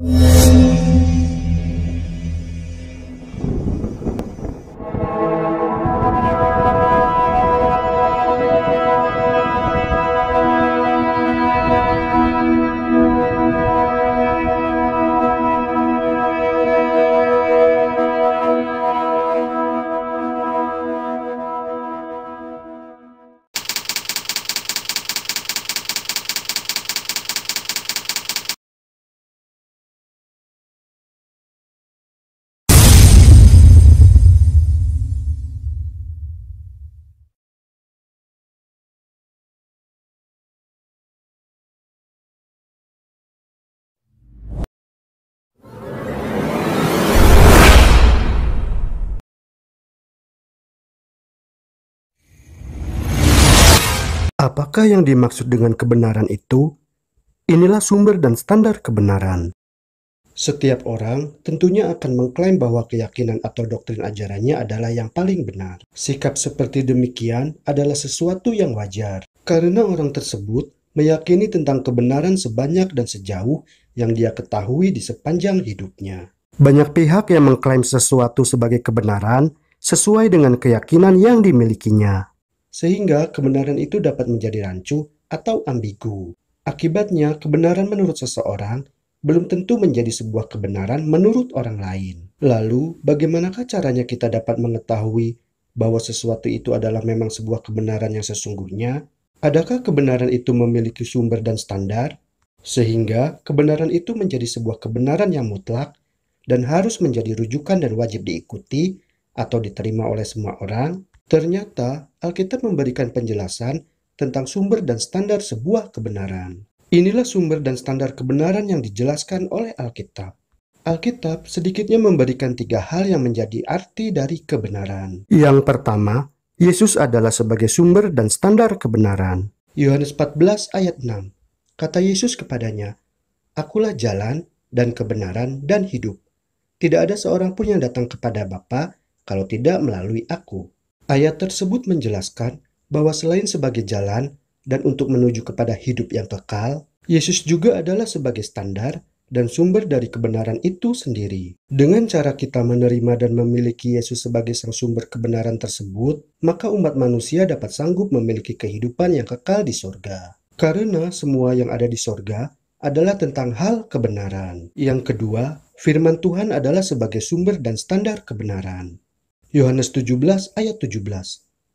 Yeah. Apakah yang dimaksud dengan kebenaran itu? Inilah sumber dan standar kebenaran. Setiap orang tentunya akan mengklaim bahwa keyakinan atau doktrin ajarannya adalah yang paling benar. Sikap seperti demikian adalah sesuatu yang wajar, karena orang tersebut meyakini tentang kebenaran sebanyak dan sejauh yang dia ketahui di sepanjang hidupnya. Banyak pihak yang mengklaim sesuatu sebagai kebenaran sesuai dengan keyakinan yang dimilikinya sehingga kebenaran itu dapat menjadi rancu atau ambigu. Akibatnya, kebenaran menurut seseorang belum tentu menjadi sebuah kebenaran menurut orang lain. Lalu, bagaimanakah caranya kita dapat mengetahui bahwa sesuatu itu adalah memang sebuah kebenaran yang sesungguhnya? Adakah kebenaran itu memiliki sumber dan standar? Sehingga kebenaran itu menjadi sebuah kebenaran yang mutlak dan harus menjadi rujukan dan wajib diikuti atau diterima oleh semua orang? Ternyata Alkitab memberikan penjelasan tentang sumber dan standar sebuah kebenaran. Inilah sumber dan standar kebenaran yang dijelaskan oleh Alkitab. Alkitab sedikitnya memberikan tiga hal yang menjadi arti dari kebenaran. Yang pertama, Yesus adalah sebagai sumber dan standar kebenaran. Yohanes 14 ayat 6. Kata Yesus kepadanya, Akulah jalan dan kebenaran dan hidup. Tidak ada seorang pun yang datang kepada Bapa kalau tidak melalui aku. Ayat tersebut menjelaskan bahwa selain sebagai jalan dan untuk menuju kepada hidup yang kekal, Yesus juga adalah sebagai standar dan sumber dari kebenaran itu sendiri. Dengan cara kita menerima dan memiliki Yesus sebagai sang sumber kebenaran tersebut, maka umat manusia dapat sanggup memiliki kehidupan yang kekal di sorga. Karena semua yang ada di sorga adalah tentang hal kebenaran. Yang kedua, firman Tuhan adalah sebagai sumber dan standar kebenaran. Yohanes 17 ayat 17.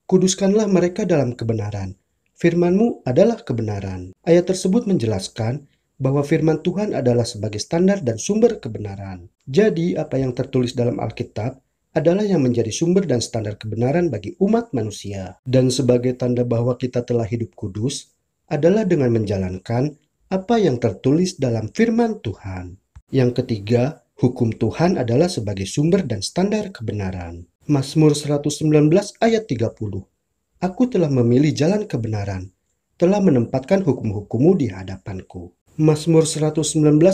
Kuduskanlah mereka dalam kebenaran. Firmanmu adalah kebenaran. Ayat tersebut menjelaskan bahwa firman Tuhan adalah sebagai standar dan sumber kebenaran. Jadi, apa yang tertulis dalam Alkitab adalah yang menjadi sumber dan standar kebenaran bagi umat manusia. Dan sebagai tanda bahwa kita telah hidup kudus adalah dengan menjalankan apa yang tertulis dalam firman Tuhan. Yang ketiga, hukum Tuhan adalah sebagai sumber dan standar kebenaran. Mazmur 119 ayat 30. Aku telah memilih jalan kebenaran, telah menempatkan hukum-hukummu di hadapanku. Mazmur 119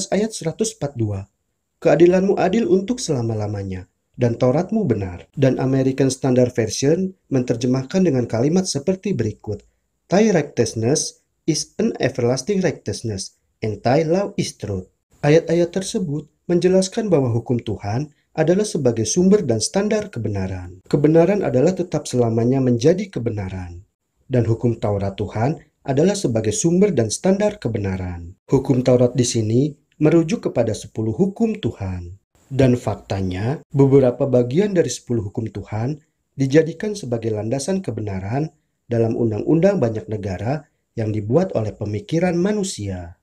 ayat 142. Keadilanmu adil untuk selama-lamanya, dan Tauratmu benar. Dan American Standard Version menerjemahkan dengan kalimat seperti berikut. Thy righteousness is an everlasting righteousness, and thy law is truth. Ayat-ayat tersebut menjelaskan bahwa hukum Tuhan adalah sebagai sumber dan standar kebenaran. Kebenaran adalah tetap selamanya menjadi kebenaran. Dan hukum Taurat Tuhan adalah sebagai sumber dan standar kebenaran. Hukum Taurat di sini merujuk kepada 10 hukum Tuhan. Dan faktanya, beberapa bagian dari 10 hukum Tuhan dijadikan sebagai landasan kebenaran dalam undang-undang banyak negara yang dibuat oleh pemikiran manusia.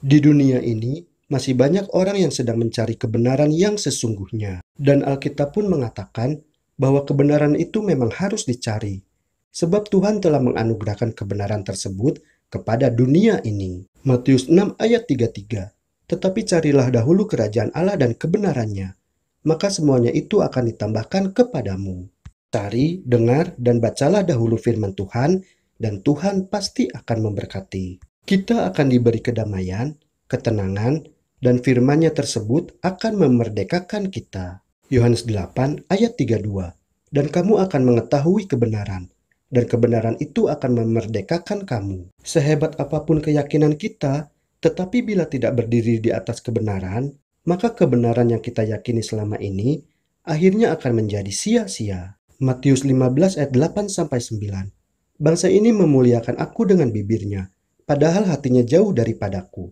Di dunia ini, masih banyak orang yang sedang mencari kebenaran yang sesungguhnya. Dan Alkitab pun mengatakan bahwa kebenaran itu memang harus dicari. Sebab Tuhan telah menganugerahkan kebenaran tersebut kepada dunia ini. Matius 6 ayat 33. Tetapi carilah dahulu kerajaan Allah dan kebenarannya, maka semuanya itu akan ditambahkan kepadamu. Cari, dengar, dan bacalah dahulu firman Tuhan, dan Tuhan pasti akan memberkati. Kita akan diberi kedamaian, ketenangan, dan firman-Nya tersebut akan memerdekakan kita. Yohanes 8 ayat 32. Dan kamu akan mengetahui kebenaran, dan kebenaran itu akan memerdekakan kamu. Sehebat apa pun keyakinan kita, Tetapi bila tidak berdiri di atas kebenaran, maka kebenaran yang kita yakini selama ini akhirnya akan menjadi sia-sia. Matius 15 ayat 8 sampai 9. Bangsa ini memuliakan aku dengan bibirnya, padahal hatinya jauh daripadaku.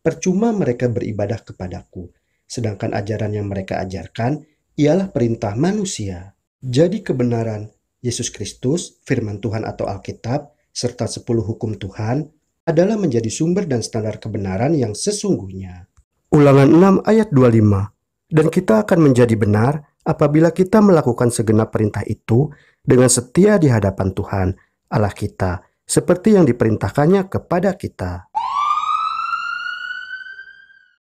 Percuma mereka beribadah kepadaku, sedangkan ajaran yang mereka ajarkan ialah perintah manusia. Jadi kebenaran Yesus Kristus, firman Tuhan atau Alkitab, serta sepuluh hukum Tuhan adalah menjadi sumber dan standar kebenaran yang sesungguhnya. Ulangan 6 ayat 25 Dan kita akan menjadi benar apabila kita melakukan segenap perintah itu dengan setia di hadapan Tuhan, Allah kita, seperti yang diperintahkannya kepada kita.